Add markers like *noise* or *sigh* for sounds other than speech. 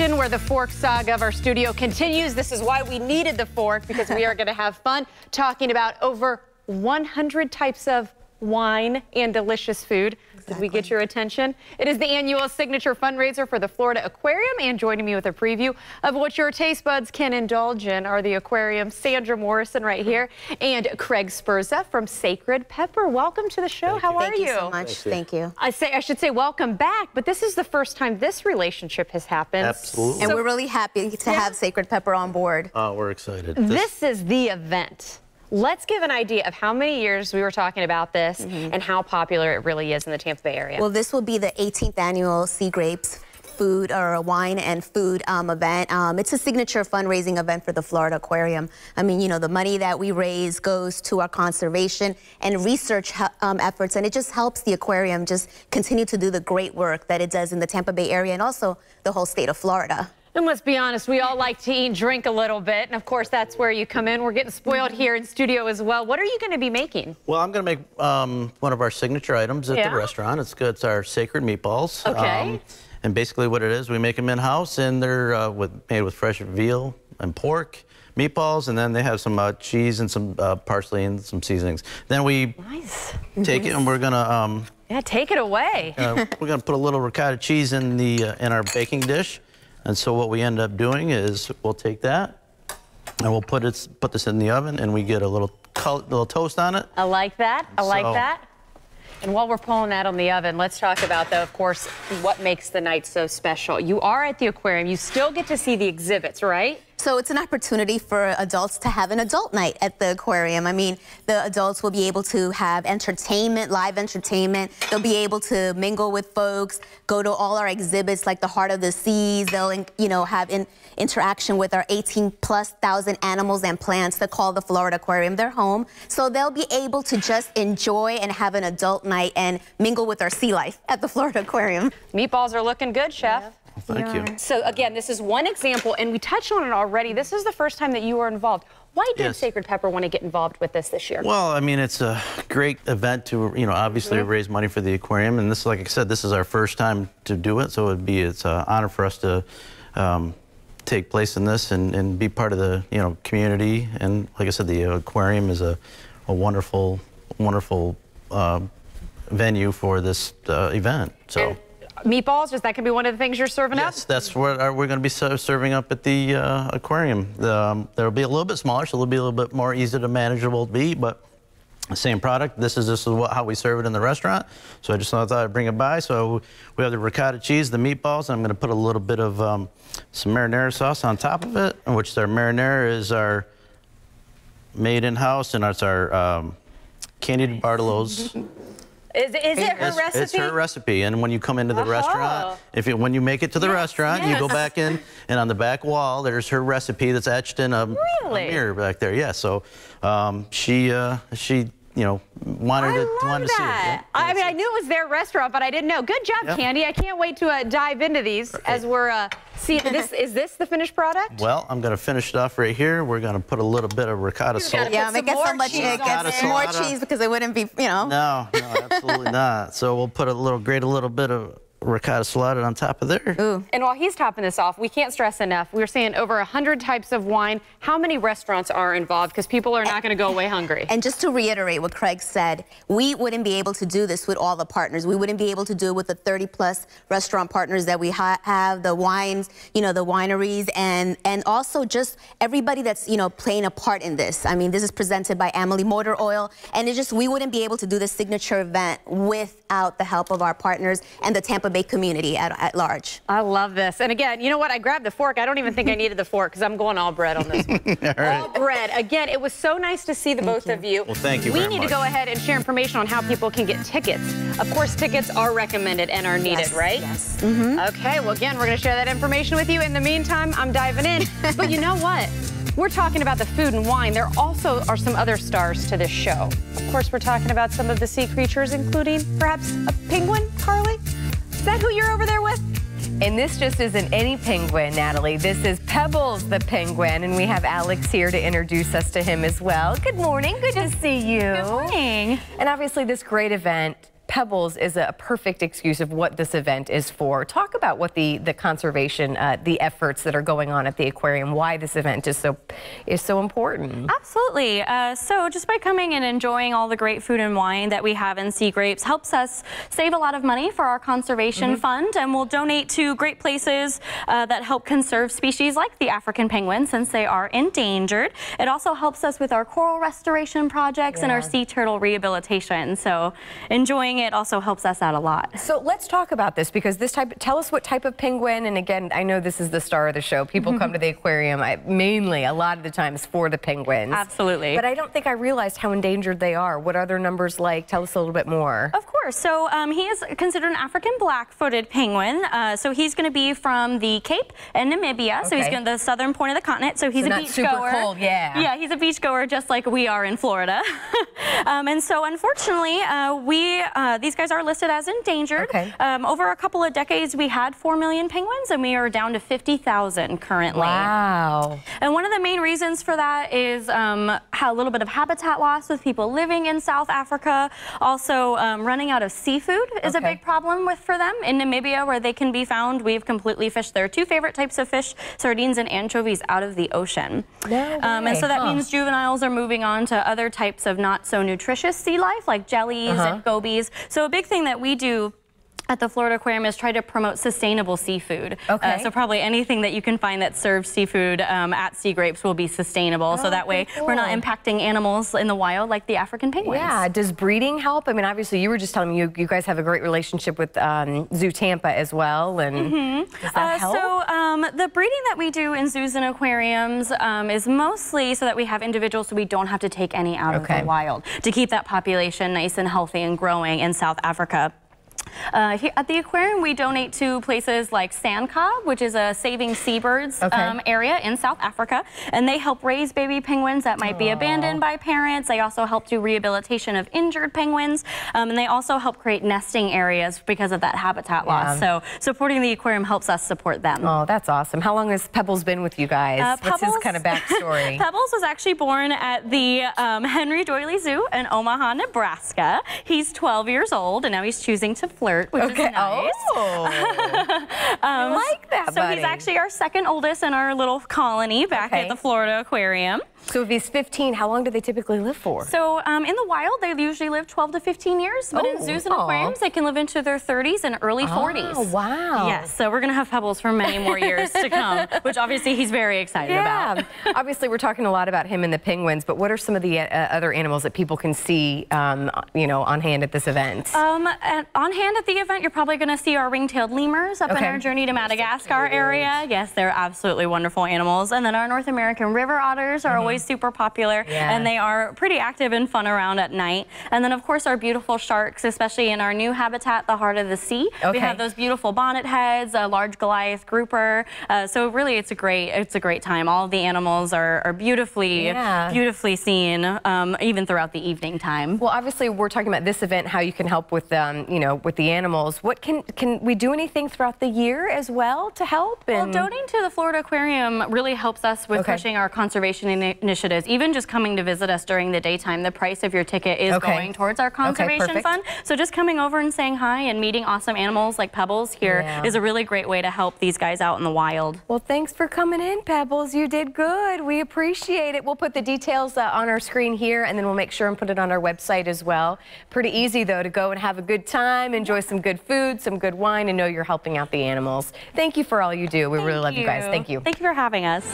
Question where the fork saga of our studio continues. This is why we needed the fork because we are *laughs* going to have fun talking about over 100 types of wine and delicious food. Did we get your attention? It is the annual signature fundraiser for the Florida Aquarium and joining me with a preview of what your taste buds can indulge in are the aquarium Sandra Morrison right here and Craig Spurza from Sacred Pepper. Welcome to the show. Thank How you. are Thank you? you so much. Thank you. I say I should say welcome back, but this is the first time this relationship has happened. Absolutely. And So- we're really happy to have Sacred Pepper on board. Oh, we're excited. This is the event. Let's give an idea of how many years we were talking about this and how popular it really is in the Tampa Bay area. Well, this will be the 18th annual Sea Grapes food or a wine and food um, event. Um, it's a signature fundraising event for the Florida Aquarium. I mean, you know, the money that we raise goes to our conservation and research um, efforts, and it just helps the aquarium just continue to do the great work that it does in the Tampa Bay area and also the whole state of Florida. And let's be honest, we all like to eat and drink a little bit. And of course, that's where you come in. We're getting spoiled here in studio as well. What are you going to be making? well, I'm going to make um, one of our signature items at Yeah? the restaurant. It's. It's our sacred meatballs. Um, Okay. and basically, what it is, we make them in house, and they're uh, with, made with fresh veal and pork meatballs, and then they have some uh, cheese and some uh, parsley and some seasonings. Then we Nice. take it, and we're going to um, Yeah, take it away. uh, we're going to put a little ricotta cheese in the uh, in our baking dish. And so what we end up doing is we'll take that and we'll put it put this in the oven, and we get a little col- little toast on it. I like that. I like that. And while we're pulling that on the oven, let's talk about, though, of course, what makes the night so special. You are at the aquarium. You still get to see the exhibits, right? So it's an opportunity for adults to have an adult night at the aquarium. I mean, the adults will be able to have entertainment, live entertainment. They'll be able to mingle with folks, go to all our exhibits like the Heart of the Seas. They'll, you know, have in, interaction with our 18 plus thousand animals and plants that call the Florida Aquarium their home. So they'll be able to just enjoy and have an adult night and mingle with our sea life at the Florida Aquarium. Meatballs are looking good, chef. Thank you. So again, this is one example, and we touched on it already. This is the first time that you were involved. Why did Yes. Sacred Pepper want to get involved with this this year? Well, I mean, it's a great event to, you know, obviously raise money for the aquarium. And this, like I said, this is our first time to do it. So it'd be, it's an honor for us to um, take place in this and, and be part of the, you know, community. And like I said, the aquarium is a, a wonderful, wonderful uh, venue for this uh, event. So. And meatballs, is that going to be one of the things you're serving us? Yes, up? that's what our- we're going to be serving up at the uh, aquarium. The, um, there'll be a little bit smaller, so it'll be a little bit more easy to manageable to eat, but same product. This is this is what, how we serve it in the restaurant. So I just thought I'd bring it by. So we have the ricotta cheese, the meatballs, and I'm going to put a little bit of um, some marinara sauce on top of it, which our marinara is our made in house, and it's our um, Candy Bartolo's. Is, is it her It's, recipe? it's her recipe, and when you come into the Uh-huh. restaurant, if you, when you make it to the Yes, restaurant, you go back in, and on the back wall, there's her recipe that's etched in a, a mirror back there. Yeah, so um, she uh, she you know wanted I to love wanted to see it. that. Yeah. I mean, I knew it was their restaurant, but I didn't know. Good job, Yep. Candy. I can't wait to uh, dive into these as we're uh, seeing. This *laughs* is this the finished product? Well, I'm gonna finish it off right here. We're gonna put a little bit of ricotta gotta salt. Yeah, some make it more so much cheese it on gets there. more cheese because it wouldn't be, you know. No, no, absolutely *laughs* not. So we'll put a little, grate a little bit of ricotta salata on top of there. Ooh. And while he's topping this off, we can't stress enough. We're seeing over 100 types of wine. How many restaurants are involved? Because people are not going to go away hungry. And just to reiterate what Craig said, we wouldn't be able to do this with all the partners. We wouldn't be able to do it with the 30 plus restaurant partners that we ha- have, the wines, you know, the wineries, and and also just everybody that's you know playing a part in this. I mean, this is presented by Amalie Motor Oil, and it just we wouldn't be able to do this signature event without the help of our partners and the Tampa Bay community at, at large. I love this. And again, you know what? I grabbed the fork. I don't even think I needed the fork because I'm going all bread on this one. *laughs* All bread. Again, it was so nice to see the both of you. Well, thank you We very need much. to go ahead and share information on how people can get tickets. Of course, tickets are recommended and are needed, Yes, right? yes. Mm-hmm. Okay, well, again, we're going to share that information with you. In the meantime, I'm diving in. *laughs* but you know what? We're talking about the food and wine. There also are some other stars to this show. Of course, we're talking about some of the sea creatures, including perhaps a penguin, Carly? Is that who you're over there with? And this just isn't any penguin, Natalie. This is Pebbles the penguin, and we have Alex here to introduce us to him as well. Good morning. Good to see you. Good morning. And obviously, this great event, Pebbles is a perfect excuse of what this event is for. Talk about what the the conservation, uh, the efforts that are going on at the aquarium, why this event is so is so important. Absolutely. Uh, so just by coming and enjoying all the great food and wine that we have in Sea Grapes helps us save a lot of money for our conservation mm -hmm. fund, and we'll donate to great places uh, that help conserve species like the African penguin since they are endangered. It also helps us with our coral restoration projects yeah. and our sea turtle rehabilitation. So enjoying it also helps us out a lot. So let's talk about this because this type, tell us what type of penguin, and again, I know this is the star of the show. People come to the aquarium I, mainly, a lot of the times, for the penguins. Absolutely. But I don't think I realized how endangered they are. What are their numbers like? Tell us a little bit more. Of course. So um, he is considered an African black-footed penguin. Uh, so he's going to be from the Cape and Namibia. Okay. So he's going to the southern point of the continent. So he's so a beach super goer. Cold, yeah. Yeah, he's a beach goer just like we are in Florida. *laughs* um, and so unfortunately, uh, we uh, these guys are listed as endangered. Okay. Um, over a couple of decades, we had 4 million penguins, and we are down to 50,000 currently. Wow. And one of the main reasons for that is um, a little bit of habitat loss with people living in South Africa. Also, um, running out of seafood is okay. a big problem with for them. In Namibia, where they can be found, we've completely fished their two favorite types of fish, sardines and anchovies, out of the ocean. No um, and so that huh. means juveniles are moving on to other types of not so nutritious sea life, like jellies uh -huh. and gobies. So a big thing that we do at the Florida Aquarium is try to promote sustainable seafood. Uh, okay. Uh, so probably anything that you can find that serves seafood um, at Sea Grapes will be sustainable. Oh, so that way cool. we're not impacting animals in the wild like the African penguins. Yeah. Does breeding help? I mean, obviously you were just telling me you, you guys have a great relationship with um, Zoo Tampa as well. And mm -hmm. does that uh, help? So um, the breeding that we do in zoos and aquariums um, is mostly so that we have individuals so we don't have to take any out okay. of the wild to keep that population nice and healthy and growing in South Africa. Uh, here at the aquarium, we donate to places like SANCCOB, which is a saving seabirds okay. um, area in South Africa, and they help raise baby penguins that might Aww. be abandoned by parents. They also help do rehabilitation of injured penguins, um, and they also help create nesting areas because of that habitat yeah. loss. So supporting the aquarium helps us support them. Oh, that's awesome. How long has Pebbles been with you guys? Uh, What's Pebbles, his kind of backstory? *laughs* Pebbles was actually born at the um, Henry Doorly Zoo in Omaha, Nebraska. He's 12 years old, and now he's choosing to flirt, which okay. is nice. Oh, *laughs* um, I like that, So buddy. he's actually our second oldest in our little colony back okay. at the Florida Aquarium. So if he's 15, how long do they typically live for? So um, in the wild, they usually live 12 to 15 years, but oh, in zoos and aquariums, they can live into their 30s and early oh, 40s. Oh, wow. Yes, so we're going to have Pebbles for many more years to come, *laughs* which obviously he's very excited yeah. about. obviously, we're talking a lot about him and the penguins, but what are some of the uh, other animals that people can see, um, you know, on hand at this event? Um, at, on hand at the event, you're probably going to see our ring-tailed lemurs up okay. in our Journey to Madagascar area. Yes, they're absolutely wonderful animals. And then our North American river otters are mm -hmm. always super popular popular yeah. and they are pretty active and fun around at night. And then of course our beautiful sharks, especially in our new habitat, the heart of the sea. Okay. We have those beautiful bonnet heads, a large Goliath grouper. Uh, so really it's a great it's a great time. All the animals are, are beautifully yeah. beautifully seen um, even throughout the evening time. Well obviously we're talking about this event, how you can help with um, you know with the animals. What can can we do anything throughout the year as well to help? And... Well donating to the Florida Aquarium really helps us with okay. pushing our conservation in initiatives. Even just coming to visit us during the daytime, the price of your ticket is okay. going towards our conservation okay, fund. So just coming over and saying hi and meeting awesome animals like Pebbles here yeah. is a really great way to help these guys out in the wild. Well, thanks for coming in, Pebbles. You did good. We appreciate it. We'll put the details uh, on our screen here, and then we'll make sure and put it on our website as well. Pretty easy, though, to go and have a good time, enjoy some good food, some good wine, and know you're helping out the animals. Thank you for all you do. We Thank really love you. you guys. Thank you. Thank you for having us.